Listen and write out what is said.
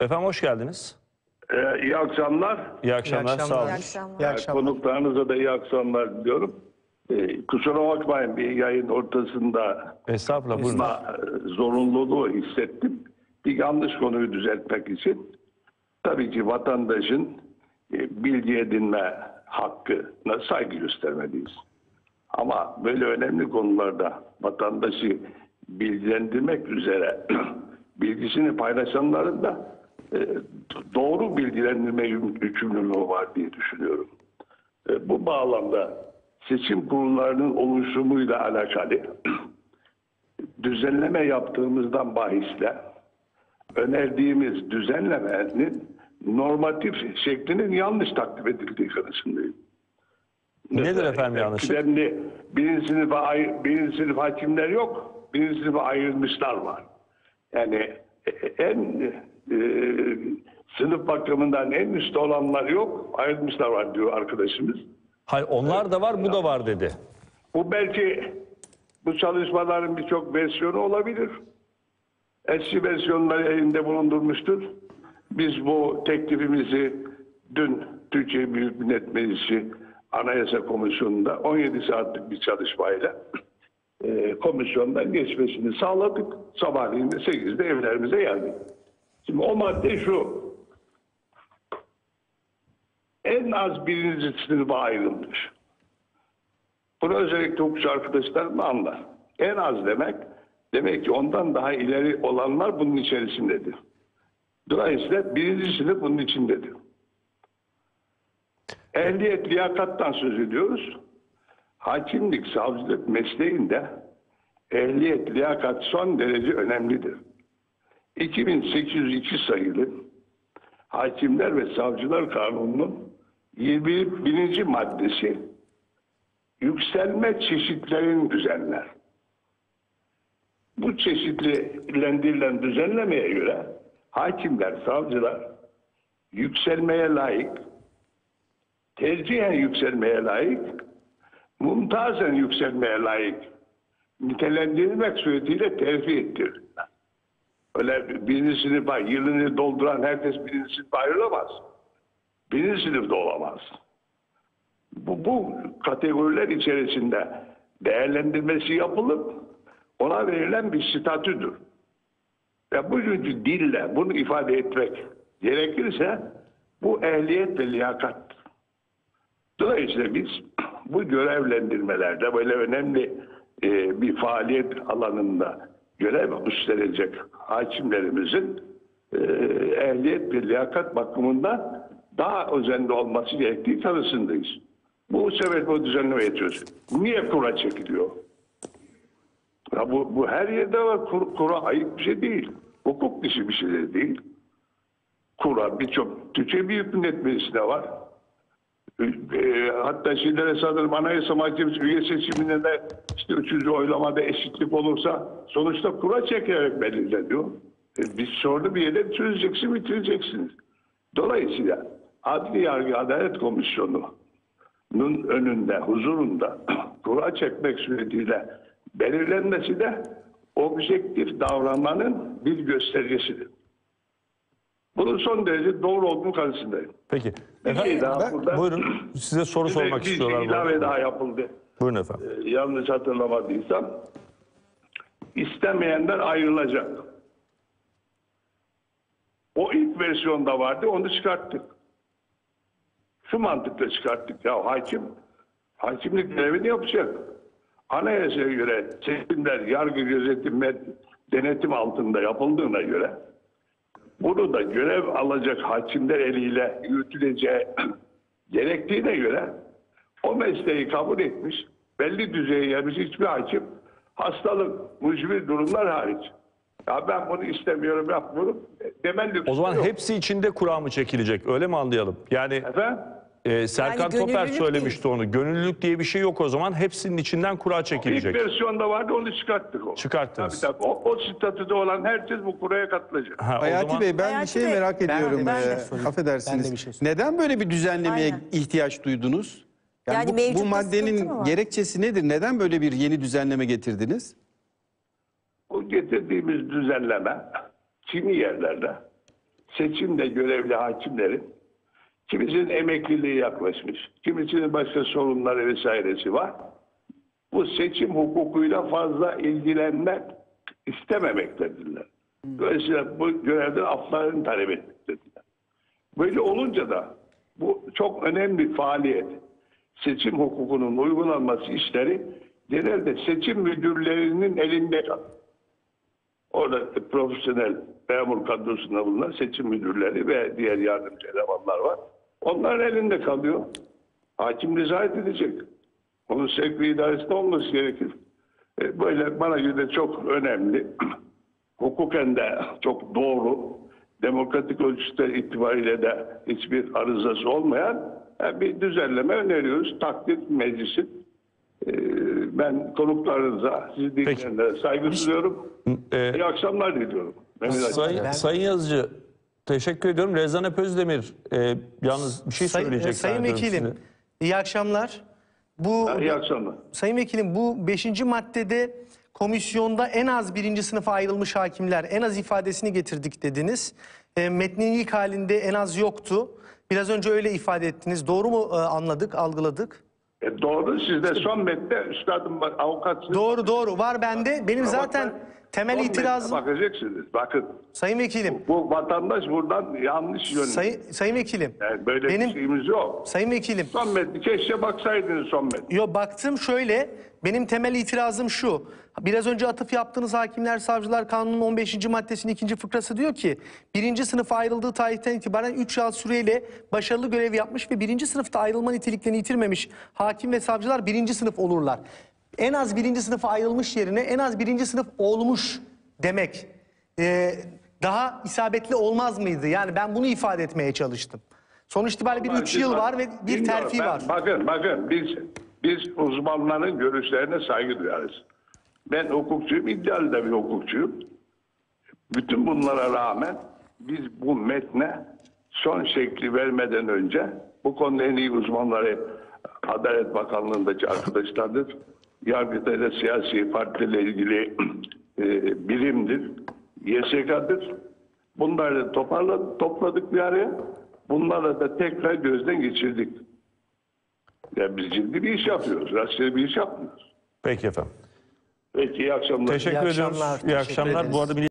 Efendim hoş geldiniz. Ee, iyi akşamlar. İyi akşamlar, akşamlar. sağ olun. İyi akşamlar. İyi akşamlar. Konuklarınıza da iyi akşamlar diliyorum. Ee, kusura bakmayın bir yayın ortasında Estağfurullah buyurun. e, zorunluluğu hissettim. Bir yanlış konuyu düzeltmek için tabii ki vatandaşın e, bilgi edinme hakkına saygı göstermeliyiz. Ama böyle önemli konularda vatandaşı bilgilendirmek üzere bilgisini paylaşanların da doğru bilgilendirme yük- yükümlülüğü var diye düşünüyorum. E, Bu bağlamda seçim kurullarının oluşumuyla alakalı düzenleme yaptığımızdan bahisle önerdiğimiz düzenlemenin normatif şeklinin yanlış takip edildiği kanısındayım. Nedir efendim yanlışlık? Kıdemli birinci sınıfa, birinci sınıf hakimler yok, birinci sınıfa ayrılmışlar var. Yani e, en e, sınıf bakımından en üstte olanlar yok, ayrılmışlar var diyor arkadaşımız. Hayır onlar da var bu da var dedi. Bu belki bu çalışmaların birçok versiyonu olabilir. Eski versiyonları elinde bulundurmuştur. Biz bu teklifimizi dün Türkiye Büyük Millet Meclisi Anayasa Komisyonu'nda 17 saatlik bir çalışmayla e, komisyondan geçmesini sağladık. Sabahleyin de 8'de evlerimize geldik. Şimdi o madde şu. En az birinci sınıfa ayrılmış. Bunu özellikle hukukçu arkadaşlarım anlar. En az demek, demek ki ondan daha ileri olanlar bunun içerisindedir. Dolayısıyla birinci sınıf bunun içindedir. Ehliyet, liyakattan söz ediyoruz. Hakimlik, savcılık mesleğinde ehliyet, liyakat son derece önemlidir. 2802 sayılı Hakimler ve Savcılar Kanunu'nun 21. maddesi yükselme çeşitlerini düzenler. Bu çeşitlendirilen düzenlemeye göre hakimler, savcılar yükselmeye layık, tercihen yükselmeye layık, mumtazen yükselmeye layık nitelendirilmek suretiyle terfi ettirirler. Öyle birinci sınıfa yılını dolduran herkes birinci sınıfa ayrılamaz. Birinci sınıfta olamaz bu, bu kategoriler içerisinde değerlendirmesi yapılıp ona verilen bir statüdür. Ve bugünkü dille bunu ifade etmek gerekirse bu ehliyet ve liyakat. Dolayısıyla biz bu görevlendirmelerde böyle önemli e, bir faaliyet alanında görev üstlenecek hakimlerimizin e, ehliyet ve liyakat bakımından daha özenli olması gerektiği kanısındayız. Bu sebeple bu düzenleme yetiyoruz. Niye kura çekiliyor? Ya bu, bu her yerde var. Kur, kura ayıp bir şey değil. Hukuk dışı bir şey de değil. Kura birçok Türkiye Büyük Millet Meclisi'nde var. E, hatta şeylere sanırım Anayasa Mahkemesi üye seçiminde de işte üçüncü oylamada eşitlik olursa sonuçta kura çekilerek belirleniyor. E, biz sorunu bir yere çözeceksin, bitireceksiniz. Dolayısıyla Adli Yargı Adalet Komisyonu'nun önünde, huzurunda kura çekmek suretiyle belirlenmesi de objektif davranmanın bir göstergesidir. Bunun son derece doğru olduğunu kanısındayım. Peki. Bir şey Efendim, daha ben- burada. buyurun size soru Bir- sormak bir şey istiyorlar. ilave daha yapıldı. Buyurun efendim. Ee, yanlış hatırlamadıysam istemeyenler ayrılacak. O ilk versiyonda vardı onu çıkarttık. Şu mantıkla çıkarttık ya hakim hakimlik görevini yapacak. Anayasaya göre seçimler yargı gözetim ve denetim altında yapıldığına göre bunu da görev alacak hakimler eliyle yürütüleceği gerektiğine göre o mesleği kabul etmiş, belli düzeye gelmiş hiçbir hakim hastalık, mucbir durumlar hariç. Ya ben bunu istemiyorum, yapmıyorum. Demen lüksü O zaman yok. hepsi içinde kura mı çekilecek öyle mi anlayalım? Yani Efendim? E, Serkan Yani Toper gönüllülük söylemişti onu. Gönüllülük diye bir şey yok o zaman. Hepsinin içinden kura İlk çekilecek. versiyonda vardı onu çıkarttık. O. Çıkarttınız. Tabii, tabii. O, o statüde olan herkes bu kuraya katılacak. Ha, o Hayati zaman- Bey ben bir Hayati şey Bey, merak ben- ediyorum. ben de Ee, sorayım. affedersiniz. Ben de bir şey sorayım. Neden böyle bir düzenlemeye Aynen. ihtiyaç duydunuz? Yani bu, bu bir maddenin var? gerekçesi nedir? Neden böyle bir yeni düzenleme getirdiniz? Bu getirdiğimiz düzenleme kimi yerlerde seçimde görevli hakimlerin kimisinin emekliliği yaklaşmış, kimisinin başka sorunları vesairesi var. Bu seçim hukukuyla fazla ilgilenmek istememektedirler. Dolayısıyla bu görevden aflarını talep etmektedirler. Böyle olunca da bu çok önemli faaliyet. Seçim hukukunun uygulanması işleri genelde seçim müdürlerinin elinde kalır. Orada profesyonel memur kadrosunda bulunan seçim müdürleri ve diğer yardımcı elemanlar var. Onların elinde kalıyor. Hakim riayet edecek. Onun sevk ve idaresinde olması gerekir. E, Böyle bana göre çok önemli. Hukuken de çok doğru. Demokratik ölçütler itibariyle de hiçbir arızası olmayan e, bir düzenleme öneriyoruz. Takdir meclisin. E, Ben konuklarınıza, sizi dinleyenlere saygı duyuyorum. Ee, İyi akşamlar diliyorum. Sayın, Sayın Yazıcı teşekkür ediyorum. Rezan Özdemir e, yalnız bir şey Say- söyleyecek. e, Sayın zannediyorum Vekilim, size. iyi akşamlar. Bu İyi akşamlar. Sayın Vekilim bu 5. maddede komisyonda en az birinci sınıfa ayrılmış hakimler en az ifadesini getirdik dediniz. E, metnin ilk halinde en az yoktu. Biraz önce öyle ifade ettiniz. Doğru mu e, anladık, algıladık? E doğru siz de son metne üstadım bak avukatsınız. Doğru doğru var bende. Benim zaten temel itirazım Bakacaksınız. Bakın Sayın Vekilim. bu vatandaş buradan yanlış yönlü. Sayın, Sayın Vekilim. Yani böyle benim bir şeyimiz yok. Sayın Vekilim. Son metni keşke baksaydınız son metni. Yo baktım şöyle. Benim temel itirazım şu. Biraz önce atıf yaptığınız Hakimler Savcılar Kanunu'nun 15. maddesinin ikinci fıkrası diyor ki birinci sınıfa ayrıldığı tarihten itibaren 3 yıl süreyle başarılı görev yapmış ve birinci sınıfta ayrılma niteliklerini yitirmemiş hakim ve savcılar birinci sınıf olurlar. En az birinci sınıfa ayrılmış yerine en az birinci sınıf olmuş demek ee, daha isabetli olmaz mıydı? Yani ben bunu ifade etmeye çalıştım. Sonuç itibariyle bir 3 yıl var ve bir Bilmiyorum, terfi ben- var. Bakın bakın biz biz uzmanların görüşlerine saygı duyarız. Ben hukukçuyum, iddialı da bir hukukçuyum. Bütün bunlara rağmen biz bu metne son şekli vermeden önce bu konuda en iyi uzmanlar hep Adalet Bakanlığı'ndaki arkadaşlardır. Yargıtay'da da siyasi partilerle ilgili e, birimdir. YSK'dır. Bunları da toparladık, topladık bir araya. Bunlarla da tekrar gözden geçirdik. Yani biz ciddi bir iş yapıyoruz. Rastgele bir iş yapmıyoruz. Peki efendim. Peki iyi akşamlar. Teşekkür İyi ediyoruz. akşamlar, İyi akşamlar. Bu arada